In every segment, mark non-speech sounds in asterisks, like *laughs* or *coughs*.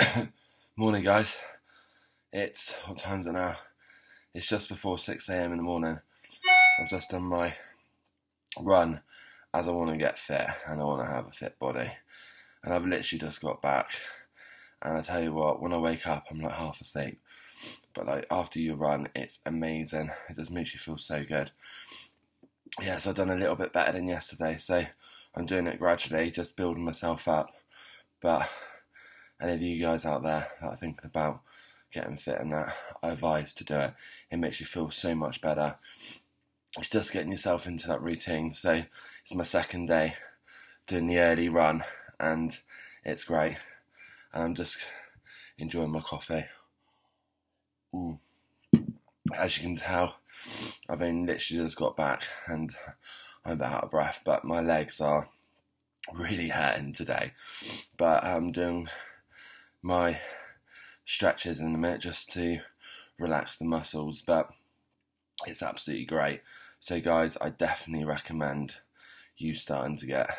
*coughs* morning, guys. It's what time's it now? It's just before 6 a.m. in the morning. I've just done my run as I want to get fit and I want to have a fit body. And I've literally just got back. And I tell you what, when I wake up, I'm like half asleep. But like after you run, it's amazing. It just makes you feel so good. Yes, yeah, so I've done a little bit better than yesterday. So I'm doing it gradually, just building myself up. But any of you guys out there that are thinking about getting fit and that, I advise to do it. It makes you feel so much better. It's just getting yourself into that routine. So it's my second day doing the early run and it's great. And I'm just enjoying my coffee. Mm. As you can tell, I've only literally just got back and I'm a bit out of breath, but my legs are really hurting today. But I'm doing my stretches in a minute just to relax the muscles, but it's absolutely great. So, guys, I definitely recommend you starting to get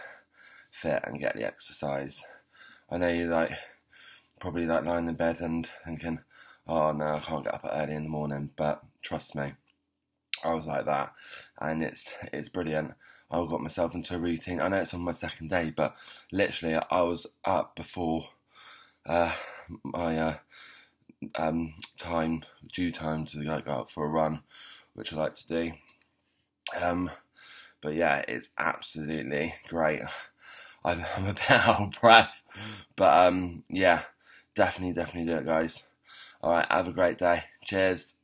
fit and get the exercise. I know you like probably like lying in bed and thinking, oh no, I can't get up early in the morning, but trust me, I was like that, and it's it's brilliant. I got myself into a routine. I know it's on my second day, but literally I was up before uh, my uh, um, time, due time to go out for a run, which I like to do. Um, but yeah, it's absolutely great. I'm, I'm a *laughs* bit out of breath, but um, yeah, definitely, definitely do it, guys. All right, have a great day. Cheers.